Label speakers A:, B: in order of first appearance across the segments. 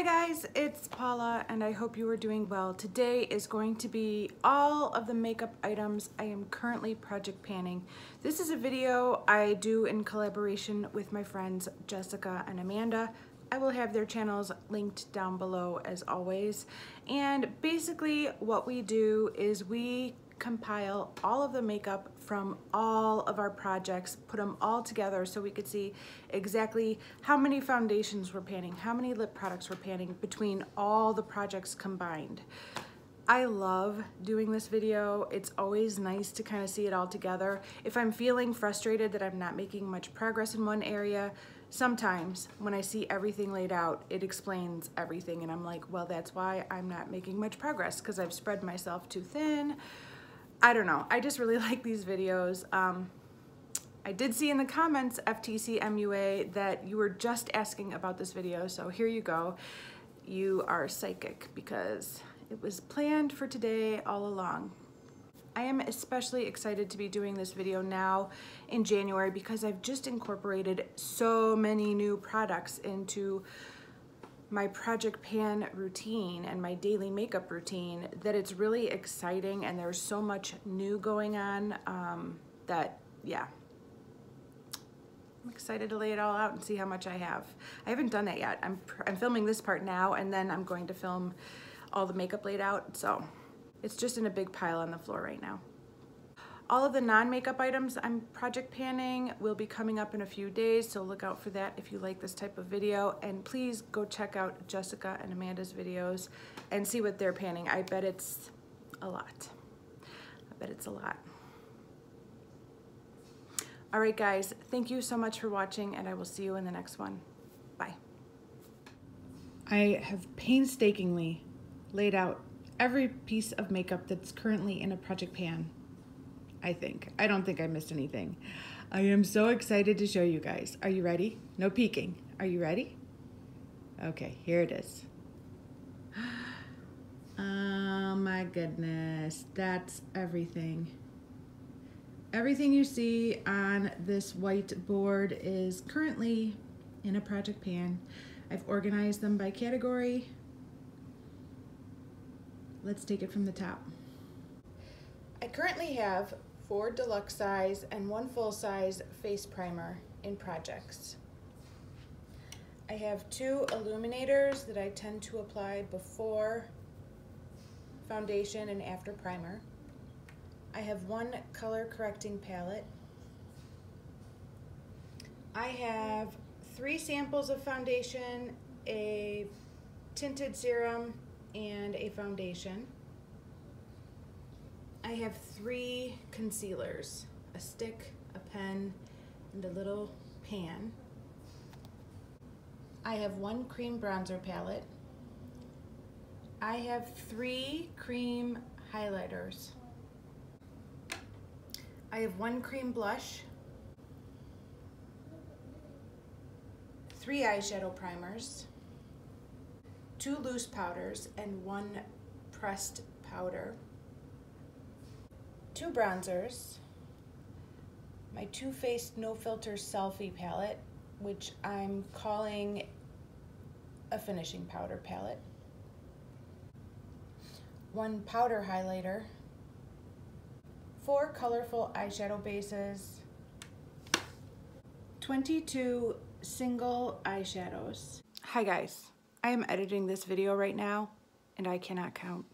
A: Hi guys, it's Paula and I hope you are doing well. Today is going to be all of the makeup items I am currently project panning. This is a video I do in collaboration with my friends Jessica and Amanda. I will have their channels linked down below as always. And basically what we do is we compile all of the makeup from all of our projects, put them all together so we could see exactly how many foundations we're panning, how many lip products we're panning between all the projects combined. I love doing this video. It's always nice to kind of see it all together. If I'm feeling frustrated that I'm not making much progress in one area, sometimes when I see everything laid out, it explains everything and I'm like, well, that's why I'm not making much progress because I've spread myself too thin I don't know. I just really like these videos. Um, I did see in the comments, FTC MUA, that you were just asking about this video, so here you go. You are psychic because it was planned for today all along. I am especially excited to be doing this video now in January because I've just incorporated so many new products into my Project Pan routine and my daily makeup routine that it's really exciting and there's so much new going on um, that, yeah. I'm excited to lay it all out and see how much I have. I haven't done that yet. I'm, I'm filming this part now and then I'm going to film all the makeup laid out. So it's just in a big pile on the floor right now. All of the non-makeup items I'm project panning will be coming up in a few days, so look out for that if you like this type of video. And please go check out Jessica and Amanda's videos and see what they're panning. I bet it's a lot. I bet it's a lot. All right, guys, thank you so much for watching, and I will see you in the next one. Bye. I have painstakingly laid out every piece of makeup that's currently in a project pan. I think. I don't think I missed anything. I am so excited to show you guys. Are you ready? No peeking. Are you ready? Okay, here it is. Oh my goodness, that's everything. Everything you see on this white board is currently in a project pan. I've organized them by category. Let's take it from the top. I currently have four deluxe size and one full size face primer in projects. I have two illuminators that I tend to apply before foundation and after primer. I have one color correcting palette. I have three samples of foundation, a tinted serum, and a foundation. I have three concealers, a stick, a pen, and a little pan. I have one cream bronzer palette. I have three cream highlighters. I have one cream blush, three eyeshadow primers, two loose powders, and one pressed powder two bronzers, my Too Faced No Filter Selfie palette, which I'm calling a finishing powder palette, one powder highlighter, four colorful eyeshadow bases, 22 single eyeshadows. Hi guys, I am editing this video right now and I cannot count.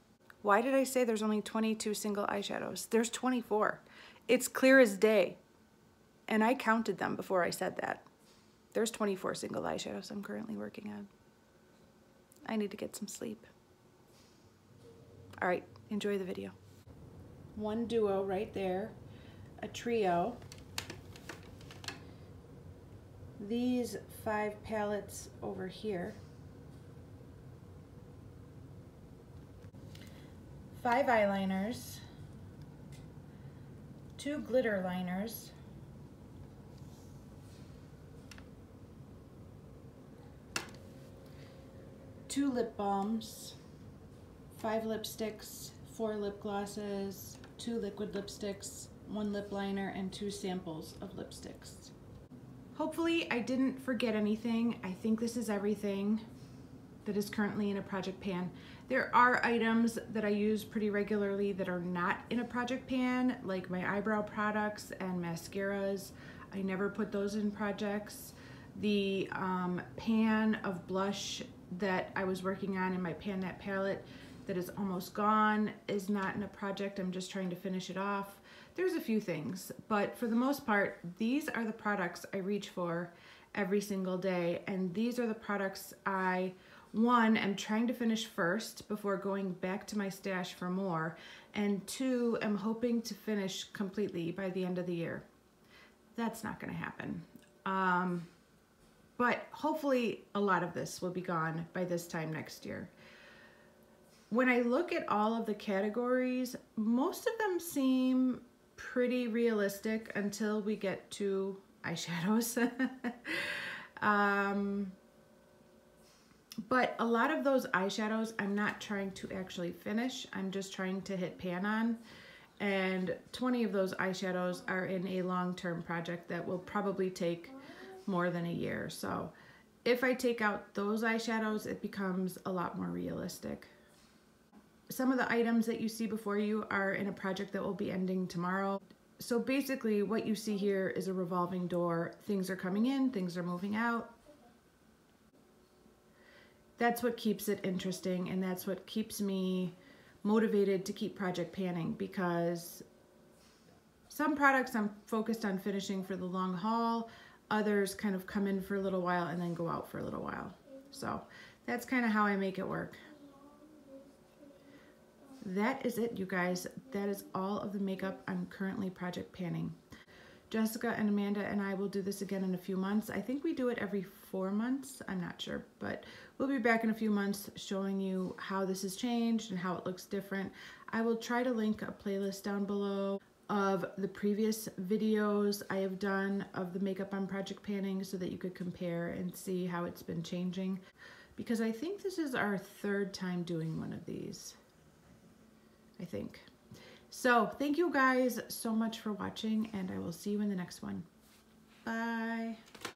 A: Why did I say there's only 22 single eyeshadows? There's 24. It's clear as day. And I counted them before I said that. There's 24 single eyeshadows I'm currently working on. I need to get some sleep. All right, enjoy the video. One duo right there, a trio. These five palettes over here. Five eyeliners, two glitter liners, two lip balms, five lipsticks, four lip glosses, two liquid lipsticks, one lip liner, and two samples of lipsticks. Hopefully I didn't forget anything. I think this is everything. that is currently in a project pan. There are items that I use pretty regularly that are not in a project pan, like my eyebrow products and mascaras. I never put those in projects. The um, pan of blush that I was working on in my Pan That palette that is almost gone is not in a project. I'm just trying to finish it off. There's a few things, but for the most part, these are the products I reach for every single day. And these are the products I one, I'm trying to finish first before going back to my stash for more, and two, I'm hoping to finish completely by the end of the year. That's not going to happen. Um, but hopefully a lot of this will be gone by this time next year. When I look at all of the categories, most of them seem pretty realistic until we get to eyeshadows. um, but a lot of those eyeshadows I'm not trying to actually finish. I'm just trying to hit pan on. And 20 of those eyeshadows are in a long-term project that will probably take more than a year. So if I take out those eyeshadows, it becomes a lot more realistic. Some of the items that you see before you are in a project that will be ending tomorrow. So basically what you see here is a revolving door. Things are coming in, things are moving out that's what keeps it interesting and that's what keeps me motivated to keep project panning because some products I'm focused on finishing for the long haul, others kind of come in for a little while and then go out for a little while. So that's kind of how I make it work. That is it, you guys. That is all of the makeup I'm currently project panning. Jessica and Amanda and I will do this again in a few months. I think we do it every four months. I'm not sure, but we'll be back in a few months showing you how this has changed and how it looks different. I will try to link a playlist down below of the previous videos I have done of the makeup on project panning so that you could compare and see how it's been changing because I think this is our third time doing one of these. I think. So thank you guys so much for watching and I will see you in the next one. Bye.